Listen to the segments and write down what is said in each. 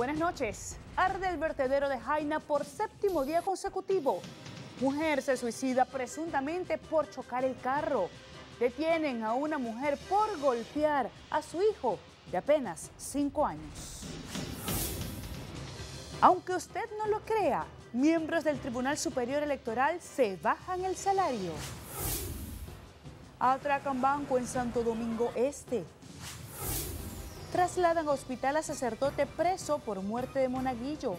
Buenas noches. Arde el vertedero de Jaina por séptimo día consecutivo. Mujer se suicida presuntamente por chocar el carro. Detienen a una mujer por golpear a su hijo de apenas cinco años. Aunque usted no lo crea, miembros del Tribunal Superior Electoral se bajan el salario. Atracan banco en Santo Domingo Este. Trasladan a hospital a sacerdote preso por muerte de monaguillo.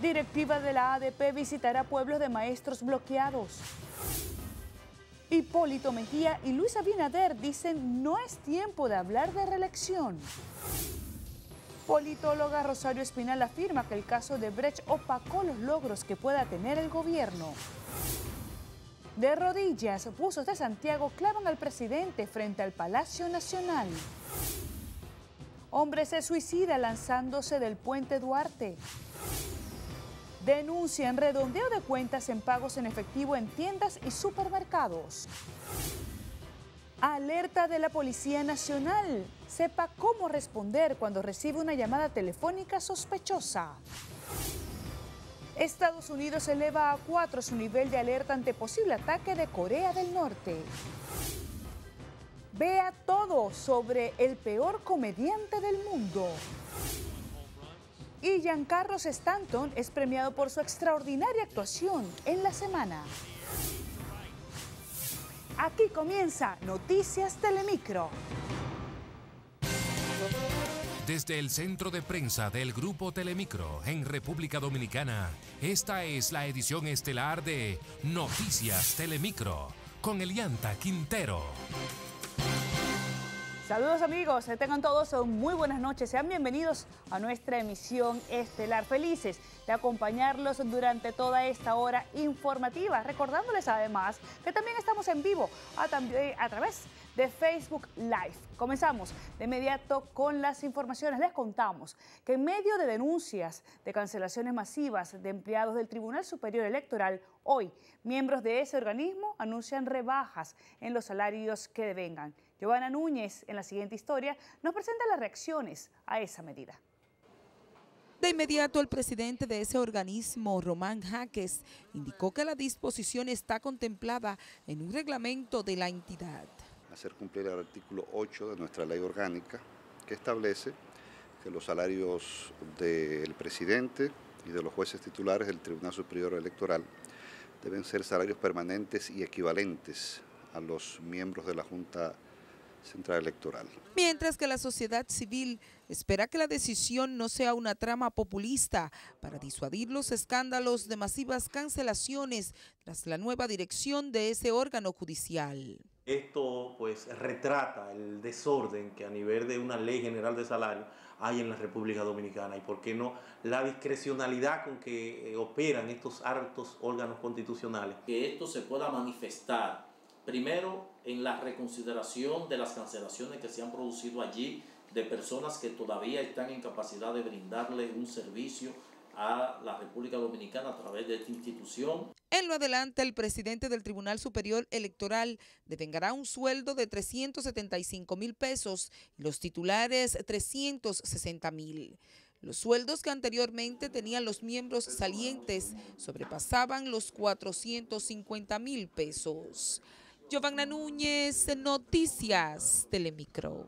Directiva de la ADP visitará pueblos de maestros bloqueados. Hipólito Mejía y Luis Abinader dicen no es tiempo de hablar de reelección. Politóloga Rosario Espinal afirma que el caso de Brecht opacó los logros que pueda tener el gobierno. De rodillas, buzos de Santiago clavan al presidente frente al Palacio Nacional. Hombre se suicida lanzándose del puente Duarte. Denuncian redondeo de cuentas en pagos en efectivo en tiendas y supermercados. Alerta de la Policía Nacional. Sepa cómo responder cuando recibe una llamada telefónica sospechosa. Estados Unidos eleva a cuatro su nivel de alerta ante posible ataque de Corea del Norte. Vea todo sobre el peor comediante del mundo. Y Giancarlos Stanton es premiado por su extraordinaria actuación en la semana. Aquí comienza Noticias Telemicro. Desde el centro de prensa del Grupo Telemicro en República Dominicana, esta es la edición estelar de Noticias Telemicro con Elianta Quintero. Saludos amigos, tengan todos muy buenas noches, sean bienvenidos a nuestra emisión estelar. Felices de acompañarlos durante toda esta hora informativa, recordándoles además que también estamos en vivo a, a través de Facebook Live. Comenzamos de inmediato con las informaciones. Les contamos que en medio de denuncias de cancelaciones masivas de empleados del Tribunal Superior Electoral, hoy miembros de ese organismo anuncian rebajas en los salarios que devengan. Giovanna Núñez, en la siguiente historia, nos presenta las reacciones a esa medida. De inmediato, el presidente de ese organismo, Román Jaques, indicó que la disposición está contemplada en un reglamento de la entidad hacer cumplir el artículo 8 de nuestra ley orgánica que establece que los salarios del presidente y de los jueces titulares del Tribunal Superior Electoral deben ser salarios permanentes y equivalentes a los miembros de la Junta Central Electoral. Mientras que la sociedad civil espera que la decisión no sea una trama populista para disuadir los escándalos de masivas cancelaciones tras la nueva dirección de ese órgano judicial. Esto pues retrata el desorden que a nivel de una ley general de salario hay en la República Dominicana y por qué no la discrecionalidad con que eh, operan estos altos órganos constitucionales. Que esto se pueda manifestar primero en la reconsideración de las cancelaciones que se han producido allí de personas que todavía están en capacidad de brindarle un servicio a la República Dominicana a través de esta institución. En lo adelante, el presidente del Tribunal Superior Electoral devengará un sueldo de 375 mil pesos y los titulares 360 mil. Los sueldos que anteriormente tenían los miembros salientes sobrepasaban los 450 mil pesos. Giovanna Núñez, Noticias Telemicro.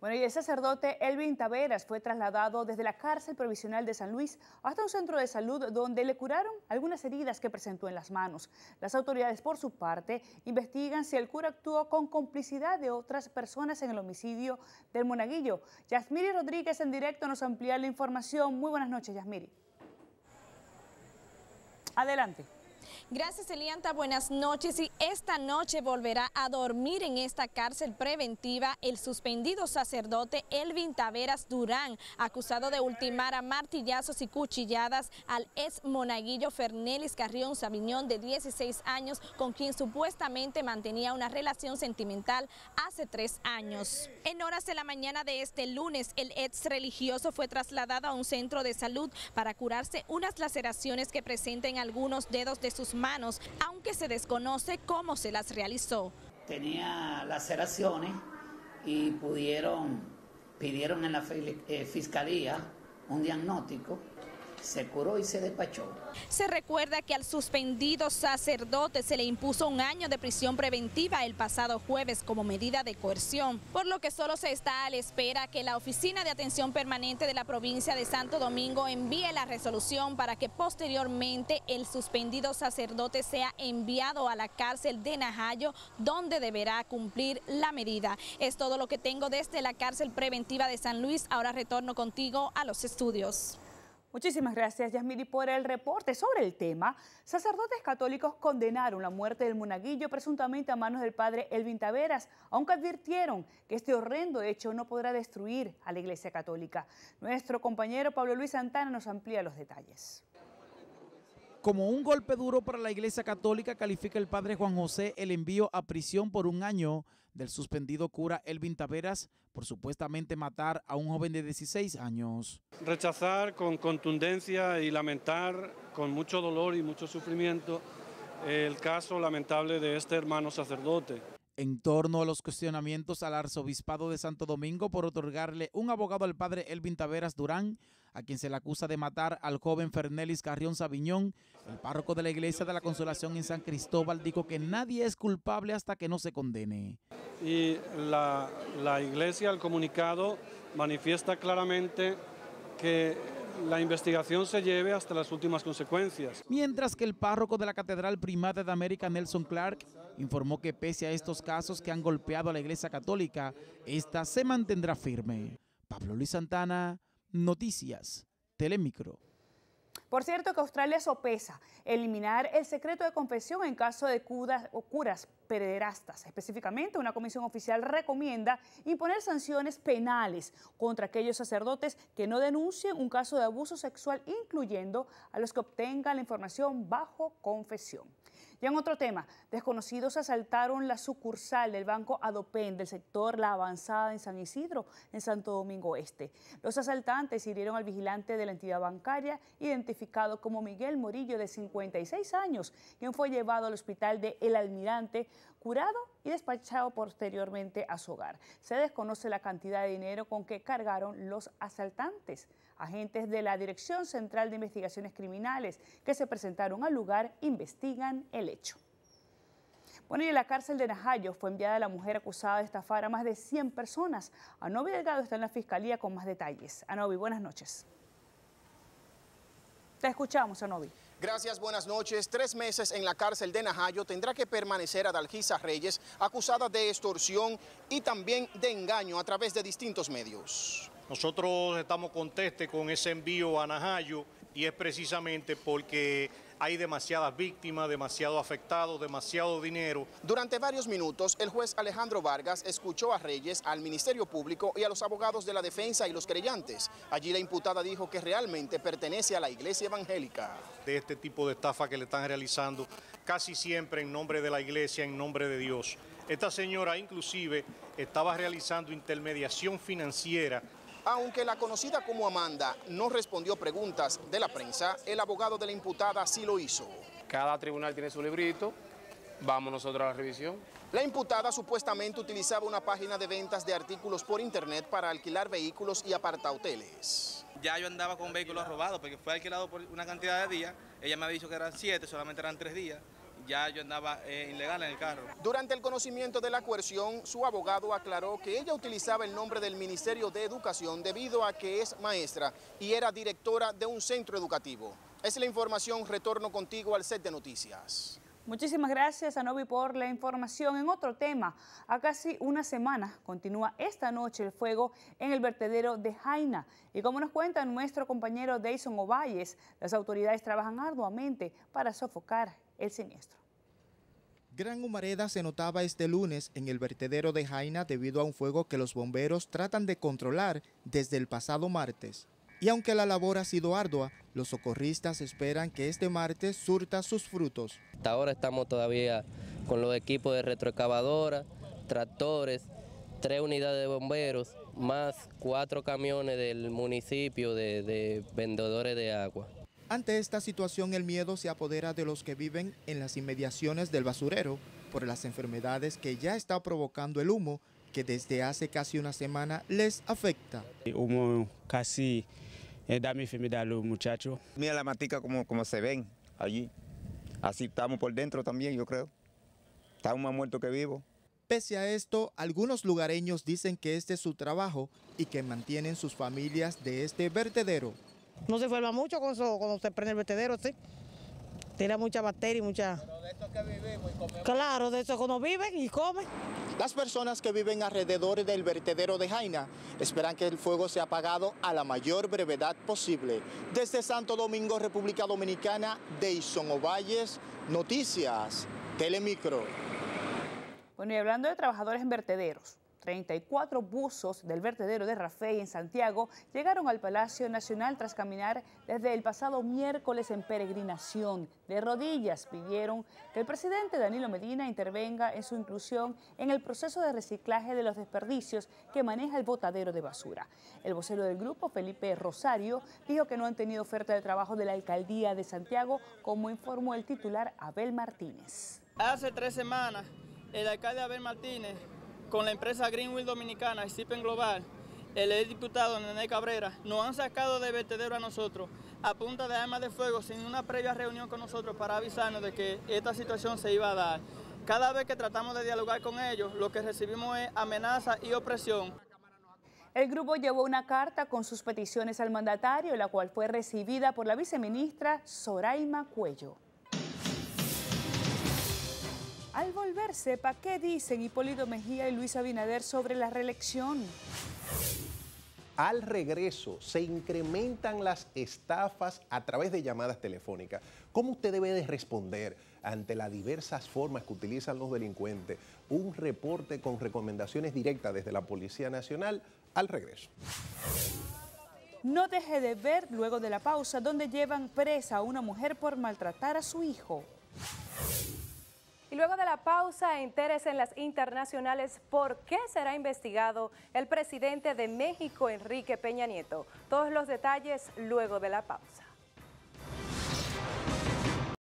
Bueno, y el sacerdote Elvin Taveras fue trasladado desde la cárcel provisional de San Luis hasta un centro de salud donde le curaron algunas heridas que presentó en las manos. Las autoridades, por su parte, investigan si el cura actuó con complicidad de otras personas en el homicidio del monaguillo. Yasmiri Rodríguez en directo nos amplía la información. Muy buenas noches, Yasmiri. Adelante. Gracias, Elianta. Buenas noches. Y esta noche volverá a dormir en esta cárcel preventiva el suspendido sacerdote Elvin Taveras Durán, acusado de ultimar a martillazos y cuchilladas al ex monaguillo Fernelis Carrión Sabiñón, de 16 años, con quien supuestamente mantenía una relación sentimental hace tres años. En horas de la mañana de este lunes, el ex religioso fue trasladado a un centro de salud para curarse unas laceraciones que presenten algunos dedos de sus manos, aunque se desconoce cómo se las realizó. Tenía laceraciones y pudieron pidieron en la eh, fiscalía un diagnóstico se curó y se despachó. Se recuerda que al suspendido sacerdote se le impuso un año de prisión preventiva el pasado jueves como medida de coerción, por lo que solo se está a la espera que la Oficina de Atención Permanente de la provincia de Santo Domingo envíe la resolución para que posteriormente el suspendido sacerdote sea enviado a la cárcel de Najayo, donde deberá cumplir la medida. Es todo lo que tengo desde la cárcel preventiva de San Luis. Ahora retorno contigo a los estudios. Muchísimas gracias, Yasmiri, por el reporte sobre el tema. Sacerdotes católicos condenaron la muerte del monaguillo presuntamente a manos del padre Elvin Taveras, aunque advirtieron que este horrendo hecho no podrá destruir a la Iglesia Católica. Nuestro compañero Pablo Luis Santana nos amplía los detalles. Como un golpe duro para la Iglesia Católica, califica el padre Juan José el envío a prisión por un año del suspendido cura Elvin Taveras por supuestamente matar a un joven de 16 años. Rechazar con contundencia y lamentar con mucho dolor y mucho sufrimiento el caso lamentable de este hermano sacerdote. En torno a los cuestionamientos al arzobispado de Santo Domingo por otorgarle un abogado al padre Elvin Taveras Durán, a quien se le acusa de matar al joven Fernelis Carrión Sabiñón, el párroco de la iglesia de la Consolación en San Cristóbal. Dijo que nadie es culpable hasta que no se condene. Y la, Iglesia, el comunicado, manifiesta claramente que la investigación se lleve hasta las últimas consecuencias. Mientras que el párroco de la Catedral Primada de América, Nelson Clark, informó que pese a estos casos que han golpeado a la Iglesia Católica, esta se mantendrá firme. Pablo Luis Santana, Noticias, Telemicro. Por cierto que Australia sopesa eliminar el secreto de confesión en caso de curas, curas pederastas. Específicamente, una comisión oficial recomienda imponer sanciones penales contra aquellos sacerdotes que no denuncien un caso de abuso sexual, incluyendo a los que obtengan la información bajo confesión. Y en otro tema, desconocidos asaltaron la sucursal del Banco Adopen del sector La Avanzada en San Isidro, en Santo Domingo Este. Los asaltantes hirieron al vigilante de la entidad bancaria, identificado como Miguel Morillo, de 56 años, quien fue llevado al hospital de El Almirante curado y despachado posteriormente a su hogar. Se desconoce la cantidad de dinero con que cargaron los asaltantes. Agentes de la Dirección Central de Investigaciones Criminales que se presentaron al lugar investigan el hecho. Bueno, y en la cárcel de Najayo fue enviada la mujer acusada de estafar a más de 100 personas. Anovi Delgado está en la fiscalía con más detalles. Anovi, buenas noches. Te escuchamos, Anovi. Gracias, buenas noches. Tres meses en la cárcel de Najayo tendrá que permanecer Adalgisa Reyes, acusada de extorsión y también de engaño a través de distintos medios. Nosotros estamos contestes con ese envío a Najayo y es precisamente porque hay demasiadas víctimas, demasiado afectados, demasiado dinero. Durante varios minutos, el juez Alejandro Vargas escuchó a Reyes, al Ministerio Público y a los abogados de la defensa y los creyentes. Allí la imputada dijo que realmente pertenece a la iglesia evangélica. De este tipo de estafa que le están realizando, casi siempre en nombre de la iglesia, en nombre de Dios. Esta señora inclusive estaba realizando intermediación financiera aunque la conocida como Amanda no respondió preguntas de la prensa, el abogado de la imputada sí lo hizo. Cada tribunal tiene su librito, vamos nosotros a la revisión. La imputada supuestamente utilizaba una página de ventas de artículos por internet para alquilar vehículos y apartahoteles. Ya yo andaba con vehículos robados porque fue alquilado por una cantidad de días. Ella me ha dicho que eran siete, solamente eran tres días ya yo andaba eh, ilegal en el carro. Durante el conocimiento de la coerción, su abogado aclaró que ella utilizaba el nombre del Ministerio de Educación debido a que es maestra y era directora de un centro educativo. Es la información, retorno contigo al set de noticias. Muchísimas gracias, Anovi, por la información. En otro tema, a casi una semana continúa esta noche el fuego en el vertedero de Jaina. Y como nos cuenta nuestro compañero Dayson Ovalles, las autoridades trabajan arduamente para sofocar el siniestro. Gran humareda se notaba este lunes en el vertedero de Jaina debido a un fuego que los bomberos tratan de controlar desde el pasado martes. Y aunque la labor ha sido ardua, los socorristas esperan que este martes surta sus frutos. Hasta ahora estamos todavía con los equipos de retroexcavadora, tractores, tres unidades de bomberos, más cuatro camiones del municipio de, de vendedores de agua. Ante esta situación el miedo se apodera de los que viven en las inmediaciones del basurero por las enfermedades que ya está provocando el humo que desde hace casi una semana les afecta. Hubo casi eh, da mi enfermedad a los muchachos. Mira la matica como, como se ven allí. Así estamos por dentro también, yo creo. Estamos más muertos que vivos. Pese a esto, algunos lugareños dicen que este es su trabajo y que mantienen sus familias de este vertedero. No se forma mucho cuando, cuando se prende el vertedero, sí. Tiene mucha bacteria y mucha... Pero de esto que vivimos y comemos. Claro, de eso que uno vive y come. Las personas que viven alrededor del vertedero de Jaina esperan que el fuego sea apagado a la mayor brevedad posible. Desde Santo Domingo, República Dominicana, Deison Ovalles, Noticias, Telemicro. Bueno, y hablando de trabajadores en vertederos, 34 buzos del vertedero de Rafey en Santiago llegaron al Palacio Nacional tras caminar desde el pasado miércoles en peregrinación. De rodillas pidieron que el presidente Danilo Medina intervenga en su inclusión en el proceso de reciclaje de los desperdicios que maneja el botadero de basura. El vocero del grupo, Felipe Rosario, dijo que no han tenido oferta de trabajo de la alcaldía de Santiago, como informó el titular Abel Martínez. Hace tres semanas, el alcalde Abel Martínez con la empresa Greenwill Dominicana y Cipen Global, el ex diputado Nene Cabrera, nos han sacado de vertedero a nosotros a punta de armas de fuego sin una previa reunión con nosotros para avisarnos de que esta situación se iba a dar. Cada vez que tratamos de dialogar con ellos, lo que recibimos es amenaza y opresión. El grupo llevó una carta con sus peticiones al mandatario, la cual fue recibida por la viceministra Soraima Cuello. Al volver, sepa qué dicen Hipólito Mejía y Luis Abinader sobre la reelección. Al regreso se incrementan las estafas a través de llamadas telefónicas. ¿Cómo usted debe de responder ante las diversas formas que utilizan los delincuentes? Un reporte con recomendaciones directas desde la Policía Nacional al regreso. No deje de ver luego de la pausa donde llevan presa a una mujer por maltratar a su hijo. Y luego de la pausa, entérese en las internacionales por qué será investigado el presidente de México, Enrique Peña Nieto. Todos los detalles luego de la pausa.